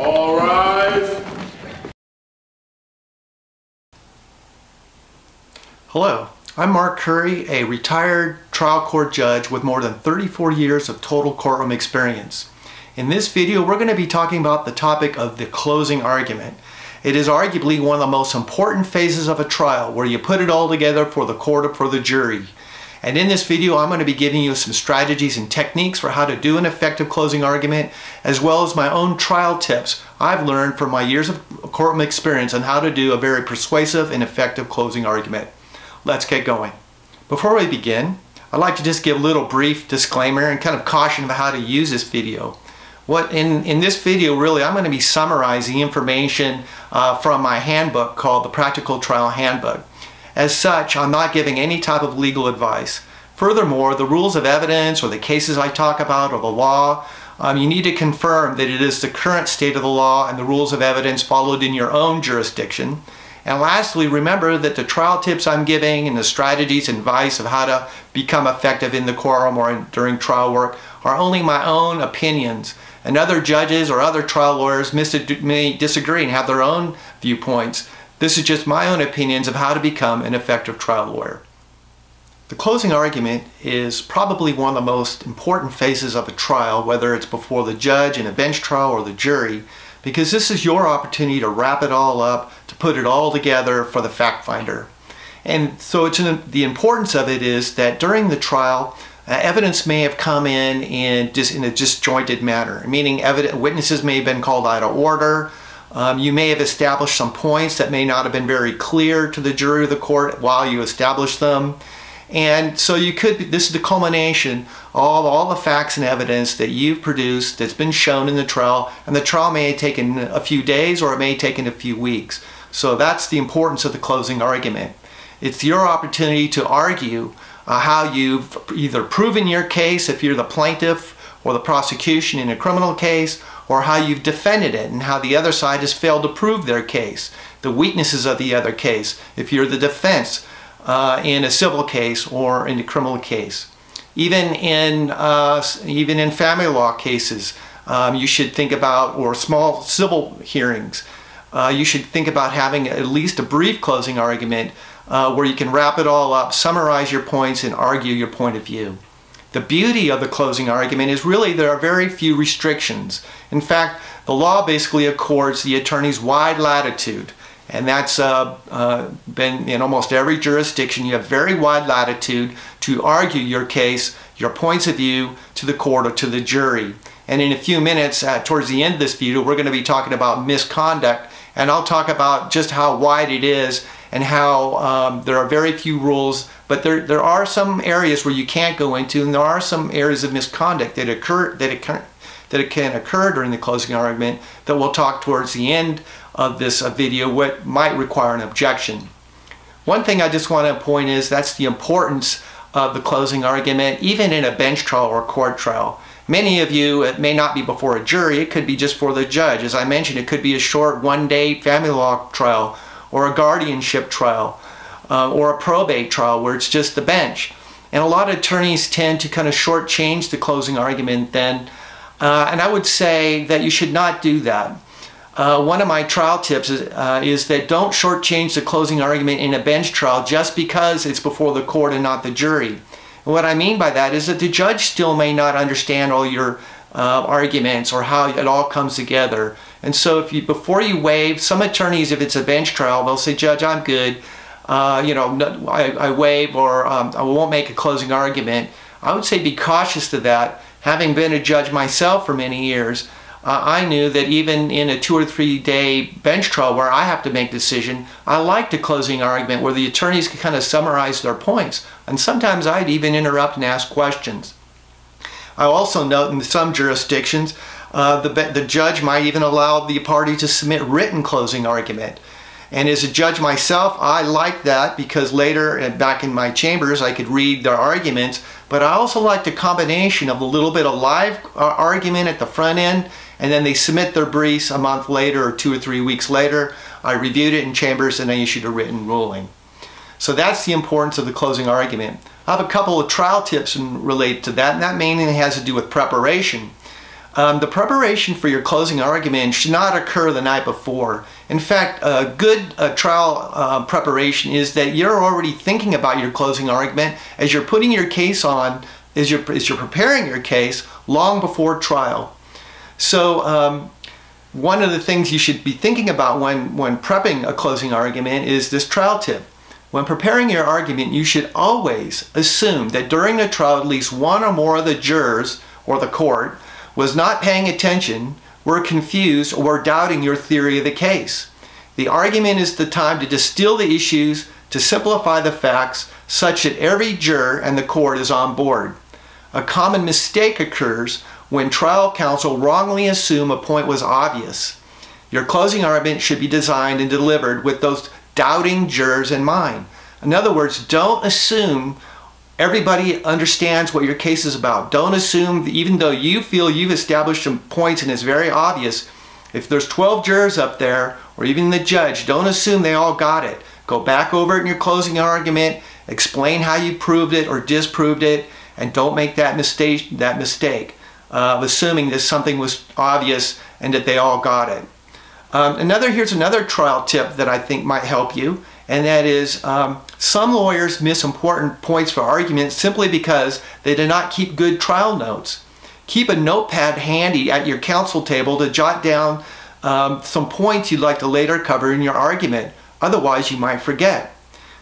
All rise. Hello, I'm Mark Curry, a retired trial court judge with more than 34 years of total courtroom experience. In this video, we're going to be talking about the topic of the closing argument. It is arguably one of the most important phases of a trial where you put it all together for the court or for the jury. And in this video, I'm going to be giving you some strategies and techniques for how to do an effective closing argument, as well as my own trial tips I've learned from my years of courtroom experience on how to do a very persuasive and effective closing argument. Let's get going. Before we begin, I'd like to just give a little brief disclaimer and kind of caution about how to use this video. What in, in this video, really, I'm going to be summarizing information uh, from my handbook called the Practical Trial Handbook. As such, I'm not giving any type of legal advice. Furthermore, the rules of evidence or the cases I talk about or the law, um, you need to confirm that it is the current state of the law and the rules of evidence followed in your own jurisdiction. And lastly, remember that the trial tips I'm giving and the strategies and advice of how to become effective in the courtroom or in, during trial work are only my own opinions and other judges or other trial lawyers may disagree and have their own viewpoints. This is just my own opinions of how to become an effective trial lawyer. The closing argument is probably one of the most important phases of a trial, whether it's before the judge in a bench trial or the jury, because this is your opportunity to wrap it all up, to put it all together for the fact finder. And so it's the importance of it is that during the trial, uh, evidence may have come in in, just in a disjointed manner, meaning evidence, witnesses may have been called out of order. Um, you may have established some points that may not have been very clear to the jury or the court while you established them. And so you could, this is the culmination of all the facts and evidence that you've produced that's been shown in the trial. And the trial may have taken a few days or it may have taken a few weeks. So that's the importance of the closing argument. It's your opportunity to argue uh, how you've either proven your case if you're the plaintiff or the prosecution in a criminal case, or how you've defended it and how the other side has failed to prove their case, the weaknesses of the other case if you're the defense uh, in a civil case or in a criminal case. Even in, uh, even in family law cases, um, you should think about, or small civil hearings, uh, you should think about having at least a brief closing argument uh, where you can wrap it all up, summarize your points, and argue your point of view. The beauty of the closing argument is really there are very few restrictions. In fact, the law basically accords the attorneys wide latitude. And that's uh, uh, been in almost every jurisdiction. You have very wide latitude to argue your case, your points of view to the court or to the jury. And in a few minutes, uh, towards the end of this video, we're going to be talking about misconduct. And I'll talk about just how wide it is and how um, there are very few rules, but there, there are some areas where you can't go into, and there are some areas of misconduct that occur that it can, that it can occur during the closing argument that we'll talk towards the end of this uh, video what might require an objection. One thing I just want to point is that's the importance of the closing argument, even in a bench trial or court trial. Many of you, it may not be before a jury, it could be just for the judge. As I mentioned, it could be a short one-day family law trial or a guardianship trial uh, or a probate trial where it's just the bench. And a lot of attorneys tend to kind of shortchange the closing argument then. Uh, and I would say that you should not do that. Uh, one of my trial tips is, uh, is that don't shortchange the closing argument in a bench trial just because it's before the court and not the jury. And what I mean by that is that the judge still may not understand all your uh, arguments or how it all comes together. And so if you before you waive, some attorneys, if it's a bench trial, they'll say, Judge, I'm good. Uh, you know, I, I waive or um, I won't make a closing argument. I would say be cautious to that. Having been a judge myself for many years, uh, I knew that even in a two or three day bench trial where I have to make decision, I liked a closing argument where the attorneys could kind of summarize their points. And sometimes I'd even interrupt and ask questions. I also note in some jurisdictions, uh, the, the judge might even allow the party to submit written closing argument. And as a judge myself, I like that because later, uh, back in my chambers, I could read their arguments. But I also like the combination of a little bit of live uh, argument at the front end, and then they submit their briefs a month later or two or three weeks later. I reviewed it in chambers and I issued a written ruling. So that's the importance of the closing argument. I have a couple of trial tips related to that, and that mainly has to do with preparation. Um, the preparation for your closing argument should not occur the night before. In fact, a good uh, trial uh, preparation is that you're already thinking about your closing argument as you're putting your case on, as you're, as you're preparing your case long before trial. So um, one of the things you should be thinking about when, when prepping a closing argument is this trial tip. When preparing your argument, you should always assume that during the trial at least one or more of the jurors or the court was not paying attention, were confused, or were doubting your theory of the case. The argument is the time to distill the issues, to simplify the facts, such that every juror and the court is on board. A common mistake occurs when trial counsel wrongly assume a point was obvious. Your closing argument should be designed and delivered with those doubting jurors in mind. In other words, don't assume everybody understands what your case is about. Don't assume, even though you feel you've established some points and it's very obvious, if there's 12 jurors up there, or even the judge, don't assume they all got it. Go back over it in your closing argument, explain how you proved it or disproved it, and don't make that mistake, that mistake of assuming that something was obvious and that they all got it. Um, another, here's another trial tip that I think might help you and that is um, some lawyers miss important points for argument simply because they did not keep good trial notes. Keep a notepad handy at your counsel table to jot down um, some points you'd like to later cover in your argument. Otherwise, you might forget.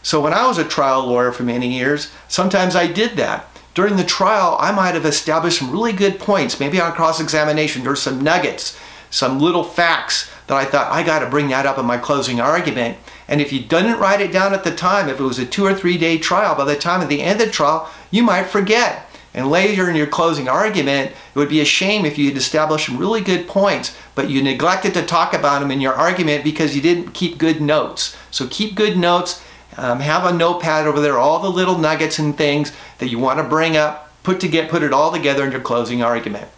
So when I was a trial lawyer for many years, sometimes I did that. During the trial, I might have established some really good points, maybe on cross-examination, there's some nuggets, some little facts that I thought I got to bring that up in my closing argument. And if you didn't write it down at the time, if it was a two or three day trial, by the time of the end of the trial, you might forget. And later in your closing argument, it would be a shame if you had established some really good points, but you neglected to talk about them in your argument because you didn't keep good notes. So keep good notes. Um, have a notepad over there, all the little nuggets and things that you want to bring up, put to get put it all together in your closing argument.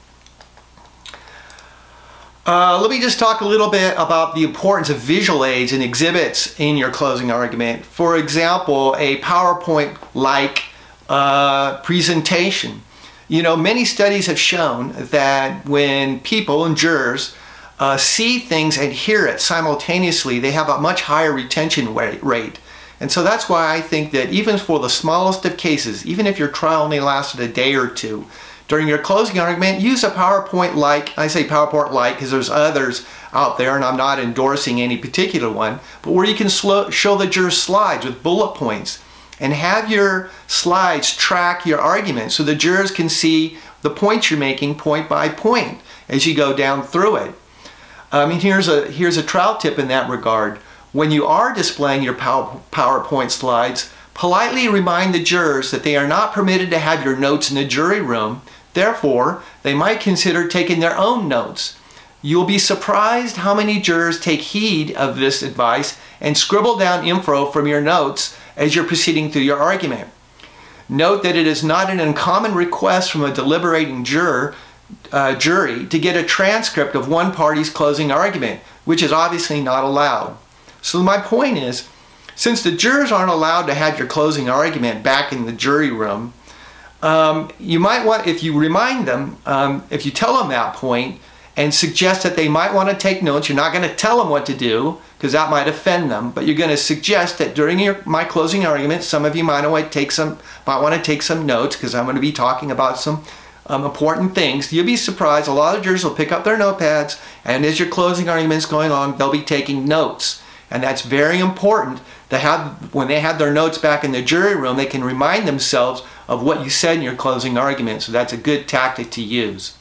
Uh, let me just talk a little bit about the importance of visual aids and exhibits in your closing argument. For example, a PowerPoint-like uh, presentation. You know, many studies have shown that when people and jurors uh, see things and hear it simultaneously, they have a much higher retention rate. And so that's why I think that even for the smallest of cases, even if your trial only lasted a day or two, during your closing argument, use a PowerPoint like, I say PowerPoint like because there's others out there and I'm not endorsing any particular one, but where you can slow, show the jurors slides with bullet points and have your slides track your argument so the jurors can see the points you're making point by point as you go down through it. I mean, here's a, here's a trial tip in that regard. When you are displaying your PowerPoint slides, politely remind the jurors that they are not permitted to have your notes in the jury room Therefore, they might consider taking their own notes. You'll be surprised how many jurors take heed of this advice and scribble down info from your notes as you're proceeding through your argument. Note that it is not an uncommon request from a deliberating juror, uh, jury to get a transcript of one party's closing argument, which is obviously not allowed. So my point is, since the jurors aren't allowed to have your closing argument back in the jury room, um, you might want, if you remind them, um, if you tell them that point and suggest that they might want to take notes, you're not going to tell them what to do because that might offend them, but you're going to suggest that during your, my closing argument, some of you might want to take some, might want to take some notes because I'm going to be talking about some um, important things. You'll be surprised, a lot of jurors will pick up their notepads and as your closing argument is going on, they'll be taking notes. And that's very important to have, when they have their notes back in the jury room, they can remind themselves of what you said in your closing argument. So that's a good tactic to use.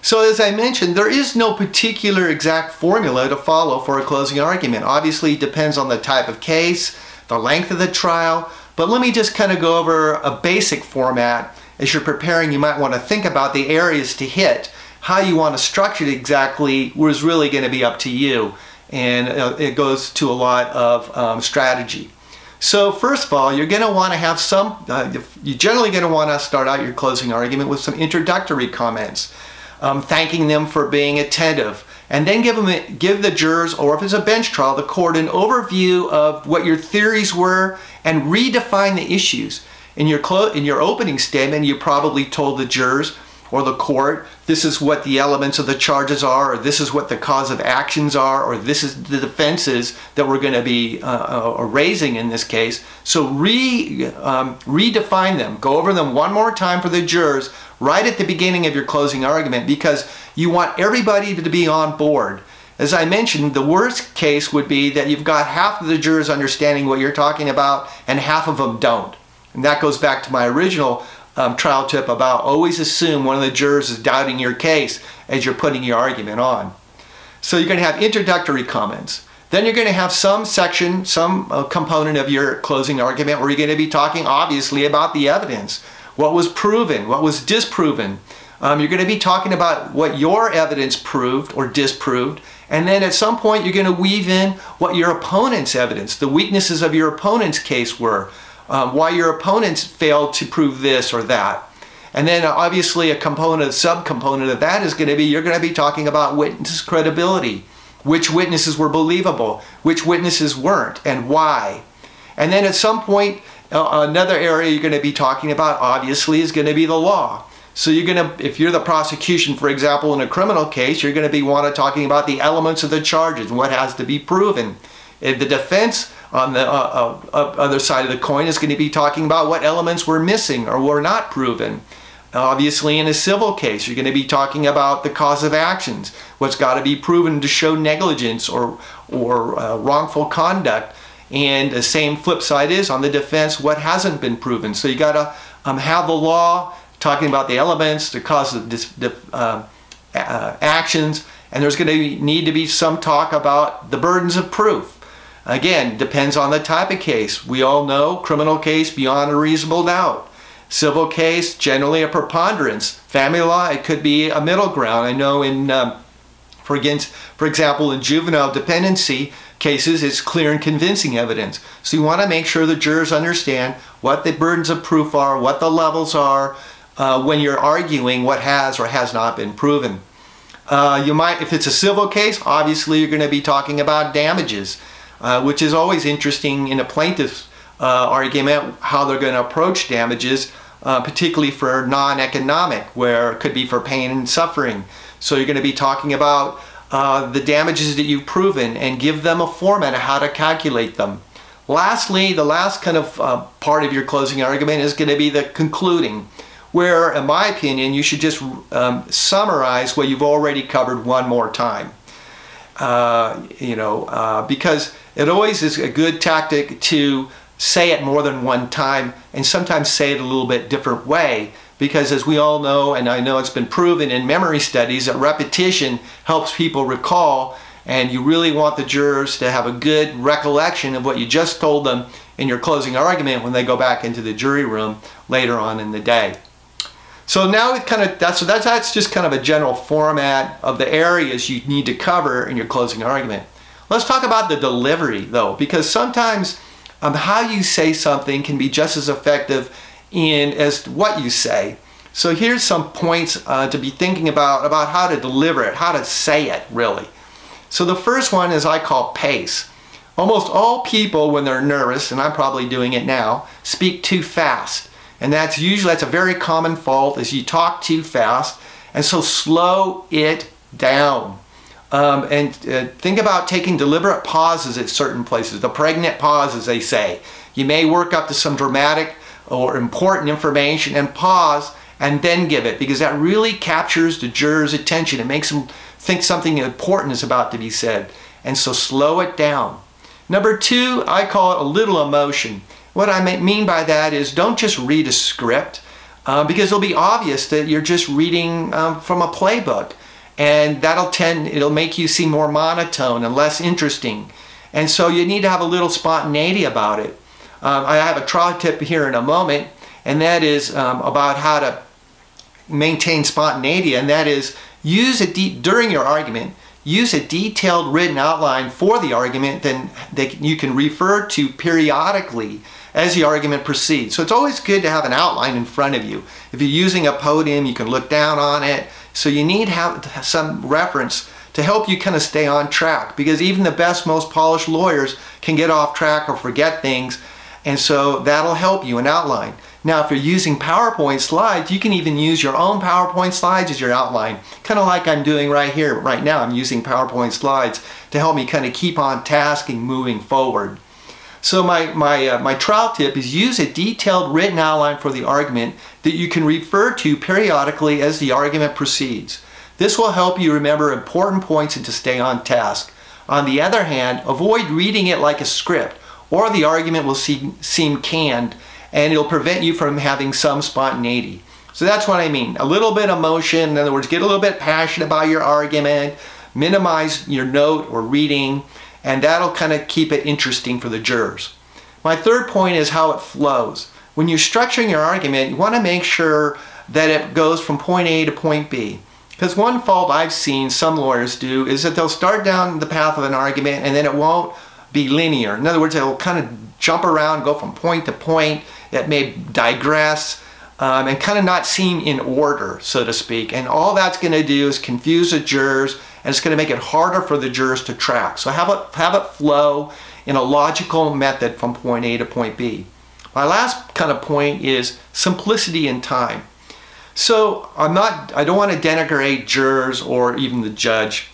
So as I mentioned, there is no particular exact formula to follow for a closing argument. Obviously, it depends on the type of case, the length of the trial, but let me just kind of go over a basic format. As you're preparing, you might want to think about the areas to hit. How you want to structure it exactly was really going to be up to you, and uh, it goes to a lot of um, strategy. So first of all, you're going to want to have some, uh, you're generally going to want to start out your closing argument with some introductory comments, um, thanking them for being attentive, and then give, them a, give the jurors, or if it's a bench trial, the court an overview of what your theories were and redefine the issues. In your, in your opening statement, you probably told the jurors or the court, this is what the elements of the charges are, or this is what the cause of actions are, or this is the defenses that we're going to be uh, uh, raising in this case. So re, um, redefine them. Go over them one more time for the jurors right at the beginning of your closing argument because you want everybody to be on board. As I mentioned, the worst case would be that you've got half of the jurors understanding what you're talking about and half of them don't. And that goes back to my original um, trial tip about always assume one of the jurors is doubting your case as you're putting your argument on. So you're going to have introductory comments. Then you're going to have some section, some uh, component of your closing argument where you're going to be talking obviously about the evidence. What was proven, what was disproven. Um, you're going to be talking about what your evidence proved or disproved. And then at some point you're going to weave in what your opponent's evidence, the weaknesses of your opponent's case were um, why your opponents failed to prove this or that. And then obviously a component, subcomponent of that is going to be you're going to be talking about witness credibility. Which witnesses were believable, which witnesses weren't, and why. And then at some point, uh, another area you're going to be talking about obviously is going to be the law. So you're going to, if you're the prosecution, for example, in a criminal case, you're going to be want to talking about the elements of the charges what has to be proven. If the defense on the uh, uh, other side of the coin is going to be talking about what elements were missing or were not proven. Obviously, in a civil case, you're going to be talking about the cause of actions, what's got to be proven to show negligence or, or uh, wrongful conduct. And the same flip side is on the defense, what hasn't been proven. So you got to um, have the law talking about the elements, the cause of dis, uh, uh, actions, and there's going to need to be some talk about the burdens of proof. Again, depends on the type of case. We all know criminal case beyond a reasonable doubt. Civil case, generally a preponderance. Family law, it could be a middle ground. I know in, um, for, against, for example, in juvenile dependency cases, it's clear and convincing evidence. So you want to make sure the jurors understand what the burdens of proof are, what the levels are, uh, when you're arguing what has or has not been proven. Uh, you might, if it's a civil case, obviously you're going to be talking about damages. Uh, which is always interesting in a plaintiff's uh, argument how they're going to approach damages, uh, particularly for non-economic, where it could be for pain and suffering. So you're going to be talking about uh, the damages that you've proven and give them a format of how to calculate them. Lastly, the last kind of uh, part of your closing argument is going to be the concluding, where, in my opinion, you should just um, summarize what you've already covered one more time. Uh, you know, uh, because it always is a good tactic to say it more than one time and sometimes say it a little bit different way because as we all know, and I know it's been proven in memory studies, that repetition helps people recall and you really want the jurors to have a good recollection of what you just told them in your closing argument when they go back into the jury room later on in the day. So now it kind of that's that's that's just kind of a general format of the areas you need to cover in your closing argument. Let's talk about the delivery though, because sometimes um, how you say something can be just as effective in as what you say. So here's some points uh, to be thinking about about how to deliver it, how to say it really. So the first one is I call pace. Almost all people when they're nervous, and I'm probably doing it now, speak too fast. And that's usually, that's a very common fault is you talk too fast. And so slow it down. Um, and uh, think about taking deliberate pauses at certain places, the pregnant pause, as they say. You may work up to some dramatic or important information and pause and then give it because that really captures the juror's attention. It makes them think something important is about to be said. And so slow it down. Number two, I call it a little emotion. What I mean by that is don't just read a script uh, because it'll be obvious that you're just reading um, from a playbook and that'll tend, it'll make you seem more monotone and less interesting. And so you need to have a little spontaneity about it. Um, I have a trial tip here in a moment and that is um, about how to maintain spontaneity and that is use a during your argument, use a detailed written outline for the argument then that you can refer to periodically as the argument proceeds. So it's always good to have an outline in front of you. If you're using a podium, you can look down on it. So you need have some reference to help you kind of stay on track because even the best, most polished lawyers can get off track or forget things. And so that'll help you in outline. Now, if you're using PowerPoint slides, you can even use your own PowerPoint slides as your outline. Kind of like I'm doing right here, right now. I'm using PowerPoint slides to help me kind of keep on task and moving forward. So my, my, uh, my trial tip is use a detailed written outline for the argument that you can refer to periodically as the argument proceeds. This will help you remember important points and to stay on task. On the other hand, avoid reading it like a script or the argument will seem, seem canned and it'll prevent you from having some spontaneity. So that's what I mean. A little bit of motion, in other words, get a little bit passionate about your argument, minimize your note or reading, and that'll kind of keep it interesting for the jurors. My third point is how it flows. When you're structuring your argument, you want to make sure that it goes from point A to point B. Because one fault I've seen some lawyers do is that they'll start down the path of an argument and then it won't be linear. In other words, it'll kind of jump around, go from point to point. It may digress um, and kind of not seem in order, so to speak. And all that's going to do is confuse the jurors and it's going to make it harder for the jurors to track. So have it, have it flow in a logical method from point A to point B. My last kind of point is simplicity in time. So I'm not, I don't want to denigrate jurors or even the judge.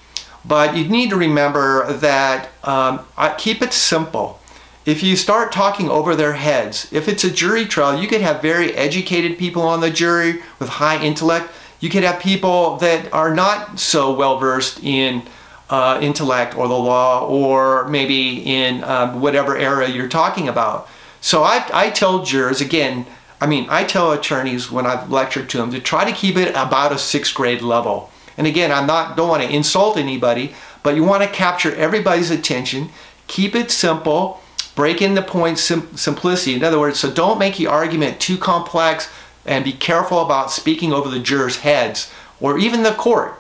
But you need to remember that um, keep it simple. If you start talking over their heads, if it's a jury trial, you could have very educated people on the jury with high intellect. You could have people that are not so well versed in uh, intellect or the law or maybe in um, whatever area you're talking about. So I, I tell jurors, again, I mean, I tell attorneys when I've lectured to them to try to keep it about a sixth grade level. And again, I'm not don't want to insult anybody, but you want to capture everybody's attention. Keep it simple. Break in the point sim simplicity. In other words, so don't make the argument too complex and be careful about speaking over the jurors' heads or even the court.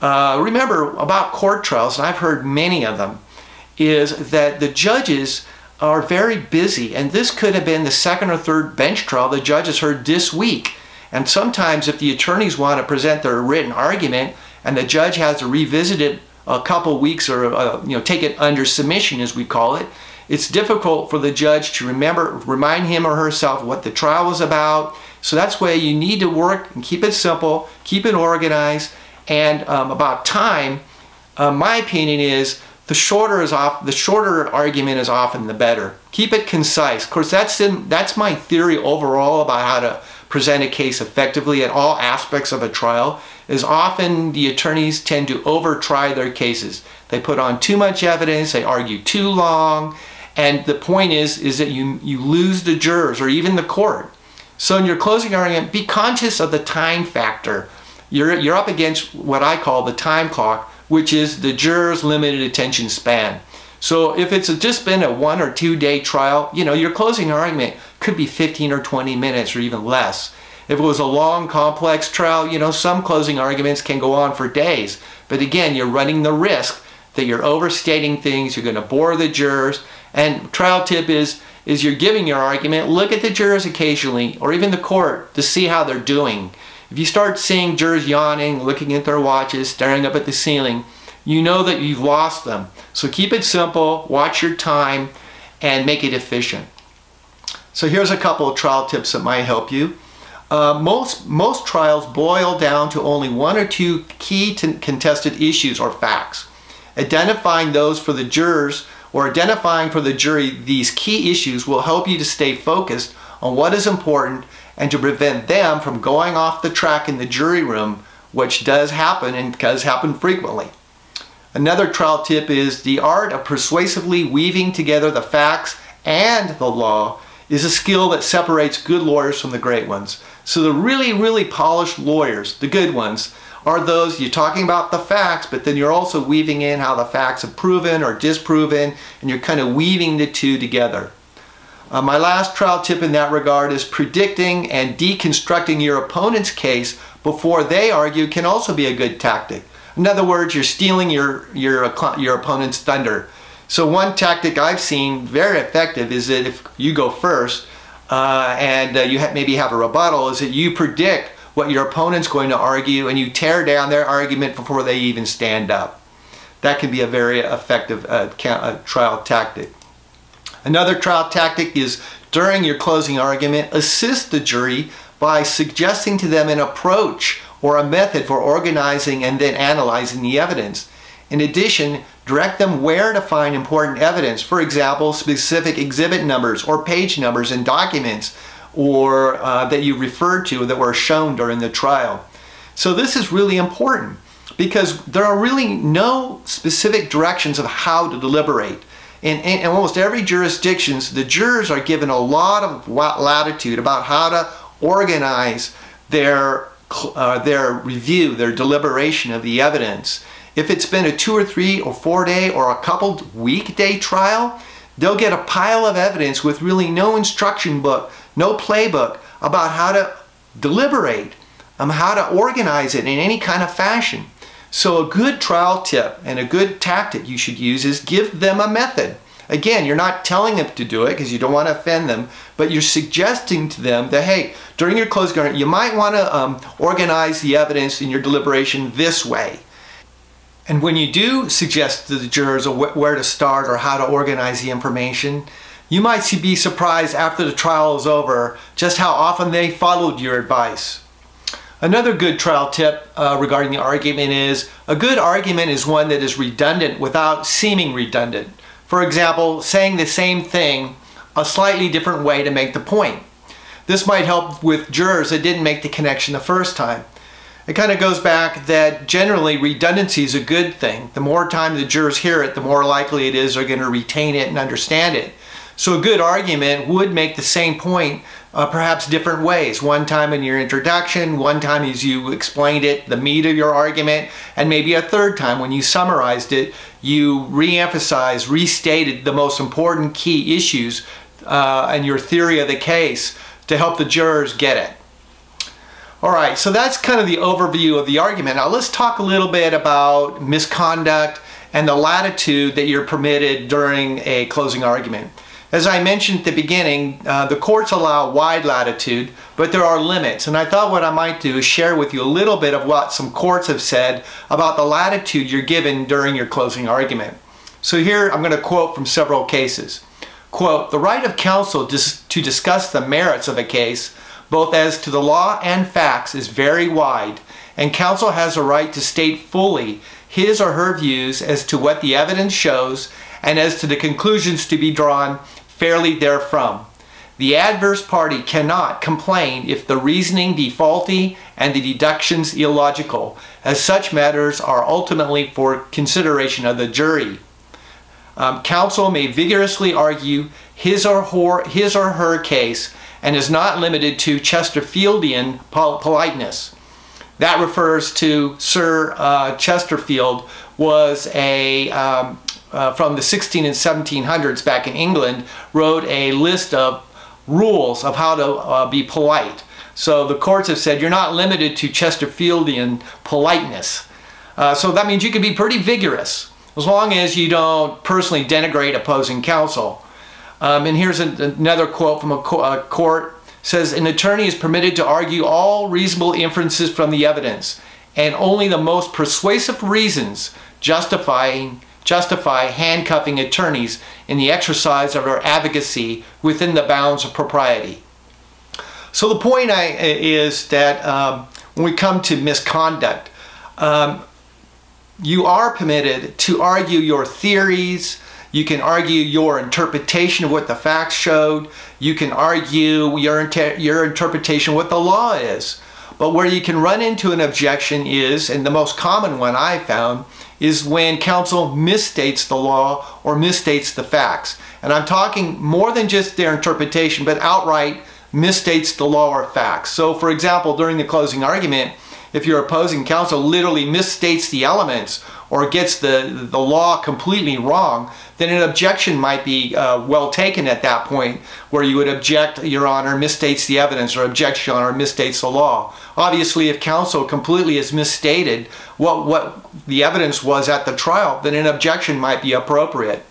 Uh, remember about court trials, and I've heard many of them, is that the judges are very busy, and this could have been the second or third bench trial the judges heard this week. And sometimes if the attorneys want to present their written argument and the judge has to revisit it a couple weeks or uh, you know take it under submission as we call it, it's difficult for the judge to remember, remind him or herself what the trial was about. So that's why you need to work and keep it simple, keep it organized, and um, about time. Uh, my opinion is the shorter is off. The shorter argument is often the better. Keep it concise. Of course, that's in, that's my theory overall about how to present a case effectively at all aspects of a trial is often the attorneys tend to over-try their cases. They put on too much evidence, they argue too long, and the point is, is that you, you lose the jurors or even the court. So in your closing argument, be conscious of the time factor. You're, you're up against what I call the time clock, which is the juror's limited attention span. So if it's just been a one or two day trial, you know, your closing argument could be 15 or 20 minutes or even less. If it was a long, complex trial, you know, some closing arguments can go on for days. But again, you're running the risk that you're overstating things, you're going to bore the jurors. And trial tip is, is you're giving your argument, look at the jurors occasionally, or even the court, to see how they're doing. If you start seeing jurors yawning, looking at their watches, staring up at the ceiling, you know that you've lost them. So keep it simple, watch your time, and make it efficient. So here's a couple of trial tips that might help you. Uh, most, most trials boil down to only one or two key contested issues or facts. Identifying those for the jurors or identifying for the jury these key issues will help you to stay focused on what is important and to prevent them from going off the track in the jury room, which does happen and does happen frequently. Another trial tip is the art of persuasively weaving together the facts and the law is a skill that separates good lawyers from the great ones. So the really, really polished lawyers, the good ones, are those you're talking about the facts, but then you're also weaving in how the facts have proven or disproven, and you're kind of weaving the two together. Uh, my last trial tip in that regard is predicting and deconstructing your opponent's case before they argue can also be a good tactic. In other words, you're stealing your, your, your opponent's thunder. So one tactic I've seen very effective is that if you go first uh, and uh, you ha maybe have a rebuttal, is that you predict what your opponent's going to argue and you tear down their argument before they even stand up. That can be a very effective uh, uh trial tactic. Another trial tactic is during your closing argument, assist the jury by suggesting to them an approach or a method for organizing and then analyzing the evidence. In addition, direct them where to find important evidence, for example, specific exhibit numbers or page numbers in documents or uh, that you referred to that were shown during the trial. So this is really important because there are really no specific directions of how to deliberate. In, in, almost every jurisdictions, the jurors are given a lot of latitude about how to organize their, uh, their review, their deliberation of the evidence. If it's been a two or three or four day or a couple weekday trial, they'll get a pile of evidence with really no instruction book, no playbook about how to deliberate, um, how to organize it in any kind of fashion. So a good trial tip and a good tactic you should use is give them a method. Again, you're not telling them to do it because you don't want to offend them, but you're suggesting to them that, hey, during your closing argument, you might want to um, organize the evidence in your deliberation this way. And when you do suggest to the jurors where to start or how to organize the information, you might be surprised after the trial is over just how often they followed your advice. Another good trial tip uh, regarding the argument is a good argument is one that is redundant without seeming redundant. For example, saying the same thing a slightly different way to make the point. This might help with jurors that didn't make the connection the first time. It kind of goes back that generally redundancy is a good thing. The more time the jurors hear it, the more likely it is they're going to retain it and understand it. So a good argument would make the same point uh, perhaps different ways. One time in your introduction, one time as you explained it, the meat of your argument, and maybe a third time when you summarized it, you re-emphasized, restated the most important key issues uh, and your theory of the case to help the jurors get it. All right, so that's kind of the overview of the argument. Now let's talk a little bit about misconduct and the latitude that you're permitted during a closing argument. As I mentioned at the beginning, uh, the courts allow wide latitude, but there are limits. And I thought what I might do is share with you a little bit of what some courts have said about the latitude you're given during your closing argument. So here I'm going to quote from several cases. Quote, the right of counsel to discuss the merits of a case, both as to the law and facts, is very wide, and counsel has a right to state fully his or her views as to what the evidence shows and as to the conclusions to be drawn fairly therefrom. The adverse party cannot complain if the reasoning be faulty and the deductions illogical, as such matters are ultimately for consideration of the jury. Um, counsel may vigorously argue his or, her, his or her case and is not limited to Chesterfieldian pol politeness. That refers to Sir uh, Chesterfield was a um, uh, from the 16 and 1700s back in England wrote a list of rules of how to uh, be polite. So the courts have said you're not limited to Chesterfieldian politeness. Uh, so that means you can be pretty vigorous as long as you don't personally denigrate opposing counsel. Um, and here's an, another quote from a, co a court says an attorney is permitted to argue all reasonable inferences from the evidence and only the most persuasive reasons justifying justify handcuffing attorneys in the exercise of their advocacy within the bounds of propriety. So the point I, is that um, when we come to misconduct, um, you are permitted to argue your theories, you can argue your interpretation of what the facts showed, you can argue your, inter your interpretation of what the law is. But where you can run into an objection is, and the most common one I found, is when counsel misstates the law or misstates the facts. And I'm talking more than just their interpretation, but outright misstates the law or facts. So for example, during the closing argument, if your opposing counsel literally misstates the elements or gets the, the law completely wrong, then an objection might be uh, well taken at that point where you would object, Your Honor, misstates the evidence or object, Your Honor, misstates the law. Obviously, if counsel completely has misstated what, what the evidence was at the trial, then an objection might be appropriate.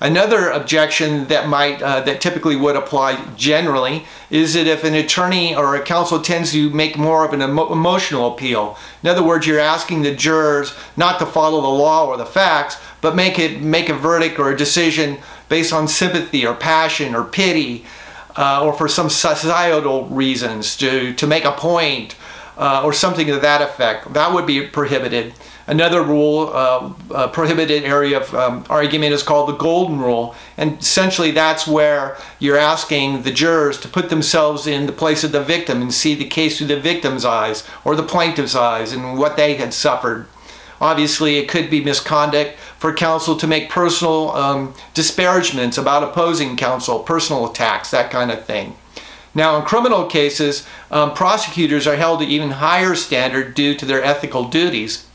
Another objection that might uh, that typically would apply generally is that if an attorney or a counsel tends to make more of an emo emotional appeal. In other words, you're asking the jurors not to follow the law or the facts, but make it make a verdict or a decision based on sympathy or passion or pity. uh, or for some societal reasons to, to make a point uh, or something to that effect. That would be prohibited. Another rule, uh, prohibited area of um, argument is called the golden rule. And essentially that's where you're asking the jurors to put themselves in the place of the victim and see the case through the victim's eyes or the plaintiff's eyes and what they had suffered. Obviously, it could be misconduct for counsel to make personal um, disparagements about opposing counsel, personal attacks, that kind of thing. Now, in criminal cases, um, prosecutors are held to even higher standard due to their ethical duties.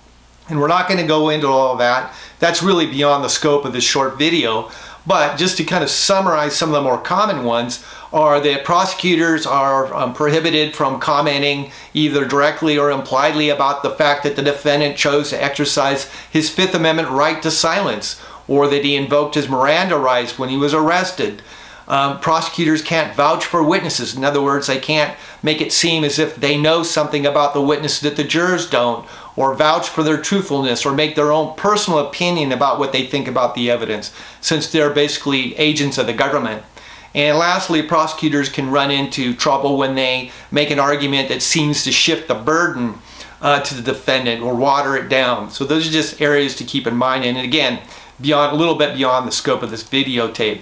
And we're not going to go into all of that. That's really beyond the scope of this short video. But just to kind of summarize some of the more common ones are that prosecutors are um, prohibited from commenting either directly or impliedly about the fact that the defendant chose to exercise his Fifth Amendment right to silence or that he invoked his Miranda rights when he was arrested. Um, prosecutors can't vouch for witnesses. In other words, they can't make it seem as if they know something about the witness that the jurors don't, or vouch for their truthfulness, or make their own personal opinion about what they think about the evidence, since they're basically agents of the government. And lastly, prosecutors can run into trouble when they make an argument that seems to shift the burden uh, to the defendant or water it down. So those are just areas to keep in mind. And again, beyond a little bit beyond the scope of this videotape.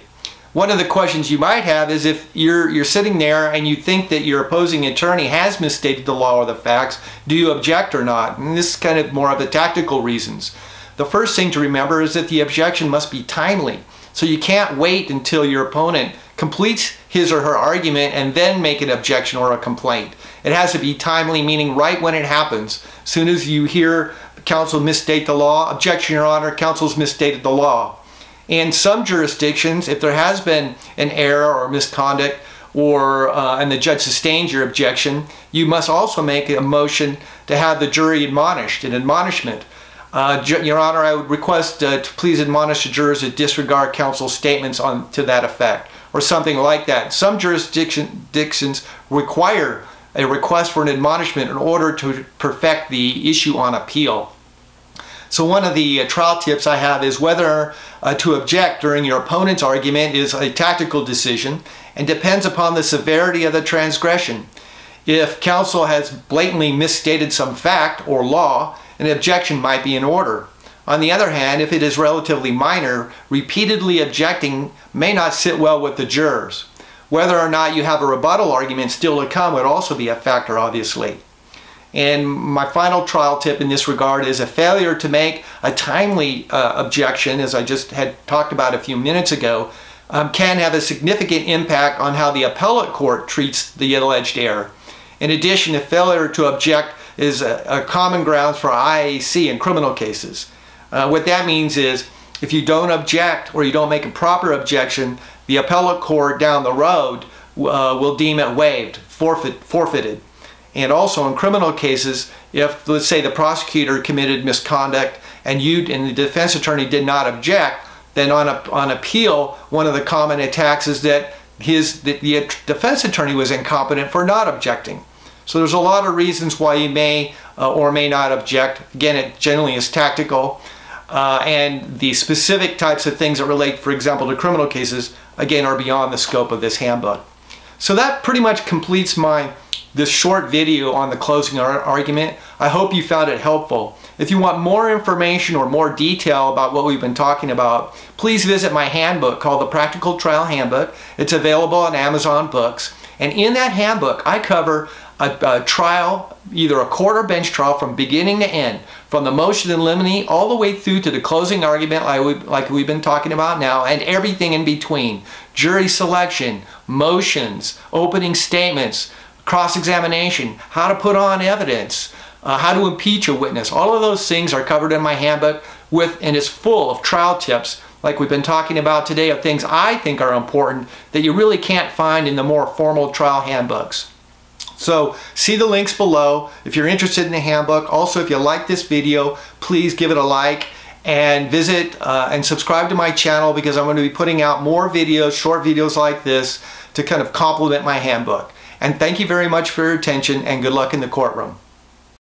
One of the questions you might have is if you're you're sitting there and you think that your opposing attorney has misstated the law or the facts, do you object or not? And this is kind of more of the tactical reasons. The first thing to remember is that the objection must be timely. So you can't wait until your opponent completes his or her argument and then make an objection or a complaint. It has to be timely, meaning right when it happens. As soon as you hear counsel misstate the law, objection, your honor, counsel's misstated the law. In some jurisdictions, if there has been an error or misconduct, or uh, and the judge sustains your objection, you must also make a motion to have the jury admonished, an admonishment. Uh, your Honor, I would request uh, to please admonish the jurors to disregard counsel's statements on to that effect, or something like that. Some jurisdictions require a request for an admonishment in order to perfect the issue on appeal. So one of the uh, trial tips I have is whether uh, to object during your opponent's argument is a tactical decision and depends upon the severity of the transgression. If counsel has blatantly misstated some fact or law, an objection might be in order. On the other hand, if it is relatively minor, repeatedly objecting may not sit well with the jurors. Whether or not you have a rebuttal argument still to come would also be a factor, obviously. And my final trial tip in this regard is a failure to make a timely uh, objection, as I just had talked about a few minutes ago, um, can have a significant impact on how the appellate court treats the alleged error. In addition, a failure to object is a, a common grounds for IAC in criminal cases. Uh, what that means is if you don't object or you don't make a proper objection, the appellate court down the road uh, will deem it waived, forfeit, forfeited. And also in criminal cases, if let's say the prosecutor committed misconduct and you and the defense attorney did not object, then on a, on appeal, one of the common attacks is that his the, the defense attorney was incompetent for not objecting. So there's a lot of reasons why you may uh, or may not object. Again, it generally is tactical. Uh, and the specific types of things that relate, for example, to criminal cases, again, are beyond the scope of this handbook. So that pretty much completes my this short video on the closing argument. I hope you found it helpful. If you want more information or more detail about what we've been talking about, please visit my handbook called the Practical Trial Handbook. It's available on Amazon Books. And in that handbook, I cover a, a, trial, either a court or bench trial from beginning to end, from the motion in limine all the way through to the closing argument like, we, like we've been talking about now, and everything in between. Jury selection, motions, opening statements, cross-examination, how to put on evidence, uh, how to impeach a witness. All of those things are covered in my handbook with, and it's full of trial tips like we've been talking about today of things I think are important that you really can't find in the more formal trial handbooks. So see the links below if you're interested in the handbook. Also, if you like this video, please give it a like and visit uh, and subscribe to my channel because I'm going to be putting out more videos, short videos like this to kind of complement my handbook. And thank you very much for your attention and good luck in the courtroom.